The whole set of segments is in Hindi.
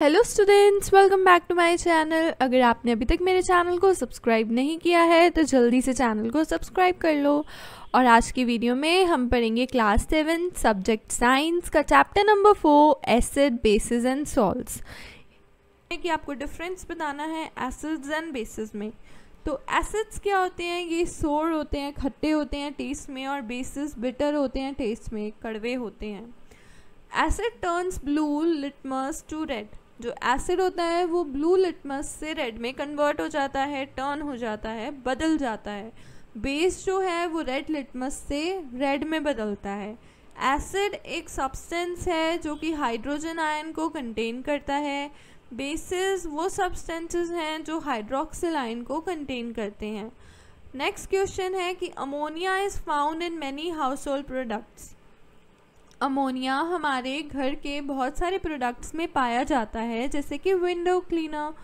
Hello students welcome back to my channel अगर आपने अभी तक मेरे चैनल को सब्सक्राइब नहीं किया है तो जल्दी से चैनल को सब्सक्राइब कर लो। और आज की वीडियो में हम पढ़ेंगे क्लास सेवन सब्जेक्ट साइंस का chapter number four acid bases and salts कि आपको डिफरेंस बताना है एसिड्स एंड बेसिस में। तो एसिड्स क्या होते हैं? ये सोर होते हैं, खट्टे होते हैं टेस्ट में, और बेसिस बिटर होते हैं टेस्ट में, कड़वे होते हैं। Acid turns blue litmus to red जो एसिड होता है, वो ब्लू लिटमस से रेड में कन्वर्ट हो जाता है टर्न हो जाता है, बदल जाता है। बेस जो है, वो रेड लिटमस से रेड में बदलता है। एसिड एक सब्सटेंस है, जो कि हाइड्रोजन आयन को कंटेन करता है। बेसिस वो सब्सटेंसेस हैं, जो हाइड्रोक्सिल आयन को कंटेन करते हैं। नेक्स्ट क्वेश्चन है कि ammonia is found in many household products ammonia हमारे घर के बहुत सारे प्रोडक्ट्स में पाया जाता है, जैसे कि विंडो क्लीनर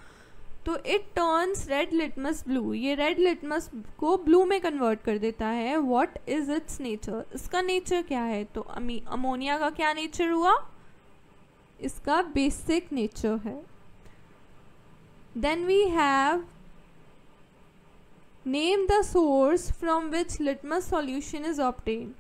तो it turns red litmus blue ये रेड लिटमस को ब्लू में कन्वर्ट कर देता है. व्हाट इज़ इट्स नेचर इसका नेचर क्या है? तो अमी, अमोनिया का क्या नेचर हुआ? इसका बेसिक नेचर है. Then we have name the source from which litmus solution is obtained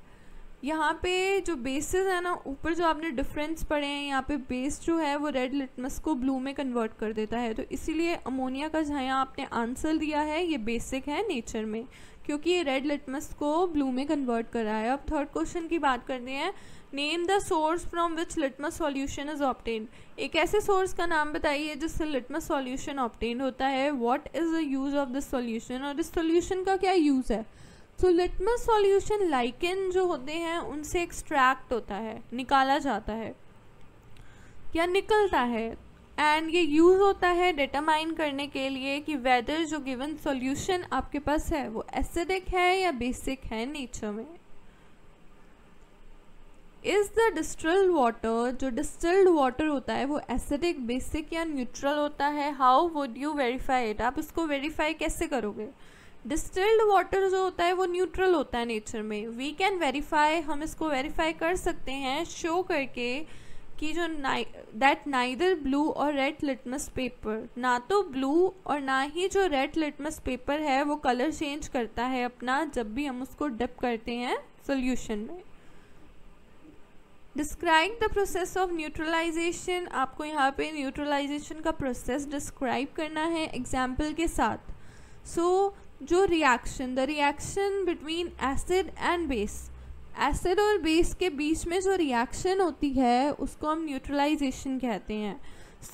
यहाँ पे जो बेसिस है ना, ऊपर जो आपने डिफरेंस पढ़े हैं, यहाँ पे बेस जो है वो रेड लिटमस को ब्लू में कन्वर्ट कर देता है। तो इसीलिए अमोनिया का जहाँ आपने आंसर दिया है, ये बेसिक है नेचर में, क्योंकि ये रेड लिटमस को ब्लू में कन्वर्ट कर रहा है। अब थर्ड क्वेश्चन की बात करते हैं। Name the source from which litmus solution is obtained एक ऐसे सोर्स का नाम बताइए, जिससे लिटमस सॉल्यूशन ऑप्टेन होता है। What is the use of this solution और इस सॉल्यूशन का क्या यूज़ है? तो लिटमस सॉल्यूशन लाइकेन जो होते हैं, उनसे एक्सट्रैक्ट होता है, निकाला जाता है, या निकलता है। एंड ये यूज़ होता है डिटरमाइन करने के लिए कि वेदर जो गिवन सॉल्यूशन आपके पास है, वो एसिडिक है या बेसिक है नेचर में। इज़ द डिस्टिल्ड वाटर जो डिस्टिल्ड वाटर होता है, वो एसिडिक बेसिक या न्यूट्रल होता है? How would you verify it आप इसको वेरीफाई कैसे करोगे? डिस्टिल्ड वाटर जो होता है वो न्यूट्रल होता है नेचर में। वी कैन वेरीफाई हम इसको वेरीफाई कर सकते हैं शो करके कि जो दैट नाइदर ब्लू और रेड लिटमस पेपर ना तो ब्लू और ना ही जो रेड लिटमस पेपर है वो कलर चेंज करता है अपना जब भी हम उसको डिप करते हैं सोल्यूशन में। Describe the process of neutralization आपको यहाँ पे न्यूट्रलाइजेशन का प्रोसेस डिस्क्राइब करना है एग्ज़ाम्पल के साथ। सो so, जो reaction the reaction between acid and base acid और बेस के बीच में जो रिएक्शन होती है, उसको हम न्यूट्रलाइजेशन कहते हैं.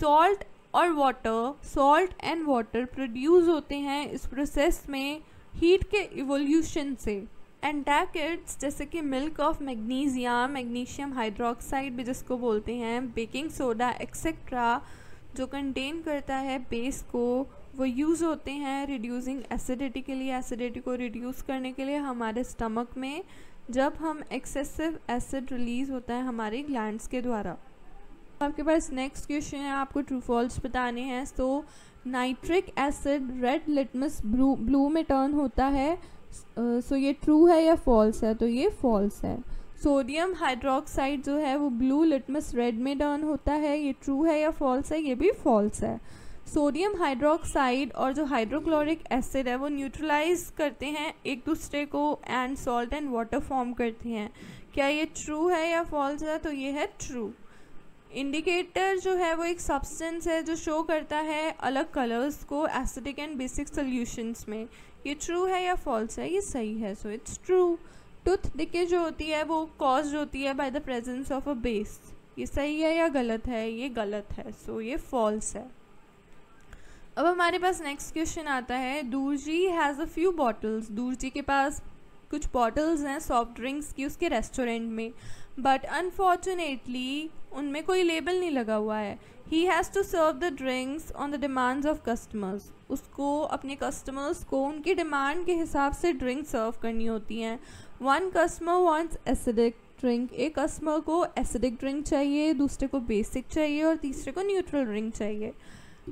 सॉल्ट और water salt and water produce होते हैं इस प्रोसेस में हीट के इवोल्यूशन से. एंटैकिड्स जैसे कि milk of magnesium magnesium hydroxide भी जिसको बोलते हैं बेकिंग सोडा एक्सेट्रा जो कंटेन करता है बेस को वो यूज़ होते हैं रिड्यूसिंग एसिडिटी के लिए एसिडिटी को रिड्यूस करने के लिए हमारे स्टमक में जब हम एक्सेसिव एसिड रिलीज़ होता है हमारे ग्लैंड्स के द्वारा। आपके पास नेक्स्ट क्वेश्चन है, आपको ट्रू फॉल्स बताने हैं so nitric acid red litmus blue blue में टर्न होता है सो so ये ट्रू है या फॉल्स है? तो ये फॉल्स है। सोडियम हाइड्रोक्साइड जो है, वो ब्लू लिटमस रेड में टर्न होता है, ये ट्रू है या फॉल्स है? ये भी फॉल्स है। सोडियम हाइड्रोक्साइड और जो हाइड्रोक्लोरिक एसिड है, वो न्यूट्रलाइज करते हैं एक दूसरे को and salt and water form करते हैं। क्या ये ट्रू है या फॉल्स है? तो ये है ट्रू इंडिकेटर जो है, वो एक सब्सटेंस है जो शो करता है अलग कलर्स को एसिडिक एंड बेसिक सोल्यूशंस में। ये ट्रू है या फॉल्स है? ये सही है so it's true tooth decay जो होती है, वो कॉज होती है by the presence of a base ये सही है या गलत है? ये गलत है सो so ये फॉल्स है। अब हमारे पास नेक्स्ट क्वेश्चन आता है। Dorji has a few bottles Dorji के पास कुछ बॉटल्स हैं सॉफ्ट ड्रिंक्स की उसके रेस्टोरेंट में। बट अनफॉर्चुनेटली उनमें कोई लेबल नहीं लगा हुआ है। He has to serve the drinks on the demands of customers उसको, अपने कस्टमर्स को उनकी डिमांड के हिसाब से ड्रिंक सर्व करनी होती हैं। One customer wants acidic drink एक कस्टमर को एसिडिक ड्रिंक चाहिए, दूसरे को बेसिक चाहिए और तीसरे को न्यूट्रल ड्रिंक चाहिए।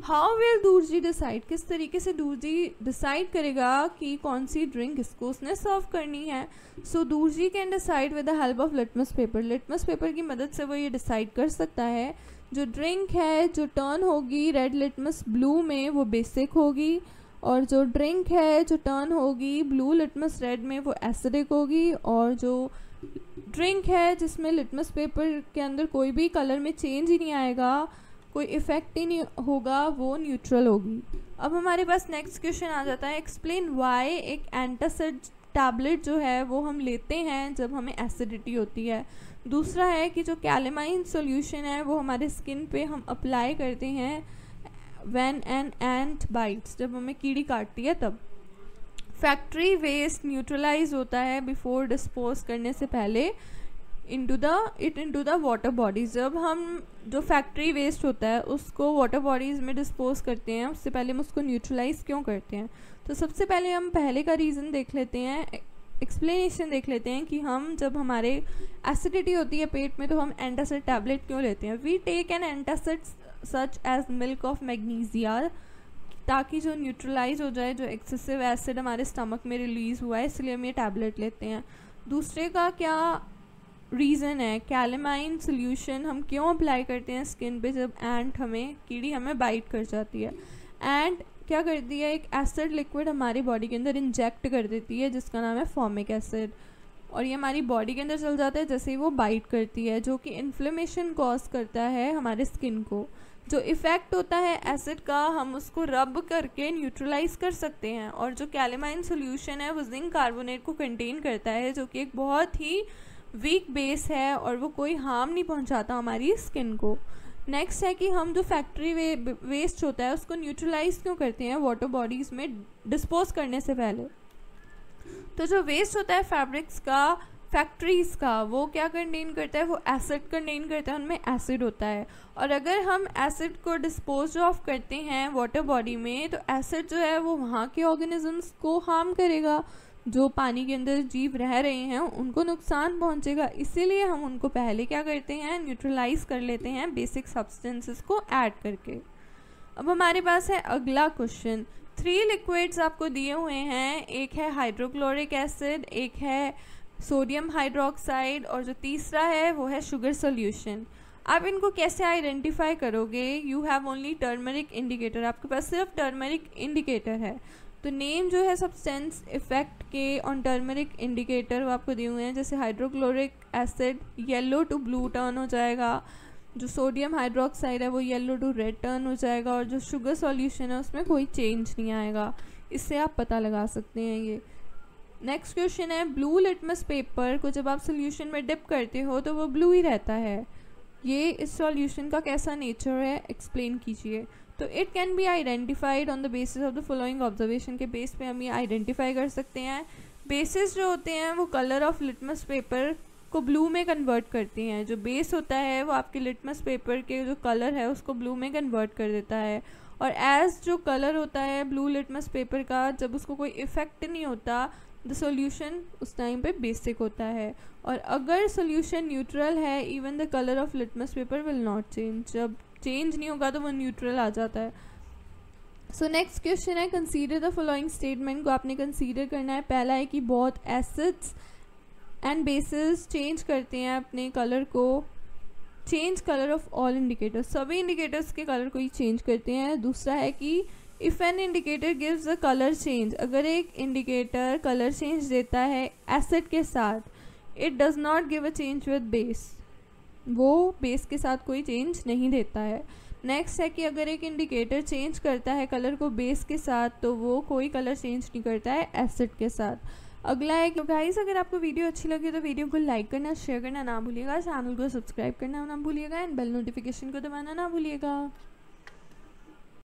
हाउ विल दूरजी डिसाइड किस तरीके से दूर जी डिसाइड करेगा कि कौन सी ड्रिंक इसको उसने सर्व करनी है? So Dorji can decide with the help of litmus paper litmus paper की मदद से वो ये डिसाइड कर सकता है। जो ड्रिंक है, जो टर्न होगी रेड लिटमस ब्लू में वो बेसिक होगी। और जो ड्रिंक है, जो टर्न होगी ब्लू लिटमस रेड में वो एसिडिक होगी। और जो ड्रिंक है, जिसमें लिटमस पेपर के अंदर कोई भी कलर में चेंज ही नहीं आएगा कोई इफ़ेक्ट ही नहीं होगा, वो न्यूट्रल होगी। अब हमारे पास नेक्स्ट क्वेश्चन आ जाता है एक्सप्लेन वाई एक एंटासिड टैबलेट जो है, वो हम लेते हैं जब हमें एसिडिटी होती है। दूसरा है कि जो कैलेमाइन सॉल्यूशन है, वो हमारे स्किन पे हम अप्लाई करते हैं व्हेन एन एंट बाइट्स जब हमें कीड़ी काटती है तब। फैक्ट्री वेस्ट न्यूट्रलाइज होता है बिफोर डिस्पोज करने से पहले। Into the it into the water bodies जब हम जो फैक्ट्री वेस्ट होता है, उसको वाटर बॉडीज़ में डिस्पोज करते हैं, उससे पहले हम उसको न्यूट्रलाइज क्यों करते हैं? तो सबसे पहले हम पहले का रीज़न देख लेते हैं एक्सप्लेनेशन देख लेते हैं कि हम जब हमारे एसिडिटी होती है पेट में तो हम एंटासिड टैबलेट क्यों लेते हैं? We take an antacid such as milk of magnesia ताकि जो न्यूट्रलाइज हो जाए, जो एक्सेसिव एसिड हमारे स्टमक में रिलीज़ हुआ है, इसलिए हम ये टैबलेट लेते हैं। दूसरे का क्या रीज़न है कैलेमाइन सोल्यूशन हम क्यों अप्लाई करते हैं स्किन पे जब एंट हमें, कीड़ी हमें बाइट कर जाती है? एंड क्या करती है, एक एसिड लिक्विड हमारी बॉडी के अंदर इंजेक्ट कर देती है, जिसका नाम है फॉर्मिक एसिड और ये हमारी बॉडी के अंदर चल जाता है, जैसे ही वो बाइट करती है, जो कि इन्फ्लेमेशन कॉज करता है हमारे स्किन को. जो इफ़ेक्ट होता है एसिड का, हम उसको रब करके न्यूट्रलाइज कर सकते हैं. और जो कैलेमाइन सोल्यूशन है, वो जिंक कार्बोनेट को कंटेन करता है, जो कि एक बहुत ही वीक बेस है और वो कोई हार्म नहीं पहुंचाता हमारी स्किन को। नेक्स्ट है कि हम जो फैक्ट्री वे, वेस्ट होता है उसको न्यूट्रलाइज क्यों करते हैं? वाटर बॉडीज़ में डिस्पोज करने से पहले। तो जो वेस्ट होता है फैब्रिक्स का फैक्ट्रीज़ का वो क्या कंटेन करता है? वो एसिड कंटेन करता है उनमें एसिड होता है। और अगर हम एसिड को डिस्पोज ऑफ़ करते हैं वाटर बॉडी में तो एसिड जो है वो वहाँ के ऑर्गेनिजम्स को हार्म करेगा। जो पानी के अंदर जीव रह रहे हैं, उनको नुकसान पहुंचेगा। इसीलिए हम उनको पहले क्या करते हैं न्यूट्रलाइज कर लेते हैं बेसिक सब्सटेंसेस को ऐड करके। अब हमारे पास है अगला क्वेश्चन थ्री लिक्विड्स आपको दिए हुए हैं। एक है हाइड्रोक्लोरिक एसिड एक है सोडियम हाइड्रोक्साइड और जो तीसरा है, वो है शुगर सोल्यूशन आप इनको कैसे आइडेंटिफाई करोगे? You have only turmeric indicator आपके पास सिर्फ़ टर्मरिक इंडिकेटर है। तो नेम जो है सब्सटेंस इफ़ेक्ट के ऑन टर्मरिक इंडिकेटर वो आपको दिए हुए हैं, जैसे hydrochloric acid yellow to blue turn हो जाएगा, जो सोडियम हाइड्रोक्साइड है वो येलो टू रेड टर्न हो जाएगा और जो शुगर सॉल्यूशन है उसमें कोई चेंज नहीं आएगा। इससे आप पता लगा सकते हैं ये। नेक्स्ट क्वेश्चन है ब्लू लिटमस पेपर को जब आप सोल्यूशन में डिप करते हो तो वो ब्लू ही रहता है। ये इस सॉल्यूशन का कैसा नेचर है एक्सप्लेन कीजिए। तो it can be identified on the basis of the following observation के बेस पे हम ये आइडेंटिफाई कर सकते हैं। बेसिस जो होते हैं, वो कलर ऑफ़ लिटमस पेपर को ब्लू में कन्वर्ट करती हैं। जो बेस होता है, वो आपके लिटमस पेपर के जो कलर है, उसको ब्लू में कन्वर्ट कर देता है। और एज जो कलर होता है ब्लू लिटमस पेपर का, जब उसको कोई इफ़ेक्ट नहीं होता द सोल्यूशन उस टाइम पे बेसिक होता है। और अगर सोल्यूशन न्यूट्रल है even the colour of litmus paper will not change जब चेंज नहीं होगा तो वो न्यूट्रल आ जाता है। सो नेक्स्ट क्वेश्चन है कंसीडर द फॉलोइंग स्टेटमेंट को आपने कंसीडर करना है। पहला है कि बहुत एसिड्स एंड बेसिस चेंज करते हैं अपने कलर को। Change colour of all indicators सभी इंडिकेटर्स के कलर को ही चेंज करते हैं। दूसरा है कि if an indicator gives a colour change अगर एक इंडिकेटर कलर चेंज देता है एसिड के साथ it does not give a change with base वो बेस के साथ कोई चेंज नहीं देता है। नेक्स्ट है कि अगर एक इंडिकेटर चेंज करता है कलर को बेस के साथ तो वो कोई कलर चेंज नहीं करता है एसिड के साथ। अगला है कि गाइस अगर आपको वीडियो अच्छी लगी तो वीडियो को लाइक करना शेयर करना ना भूलिएगा। चैनल को सब्सक्राइब करना ना भूलिएगा एंड बेल नोटिफिकेशन को दबाना ना भूलिएगा।